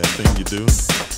that thing you do.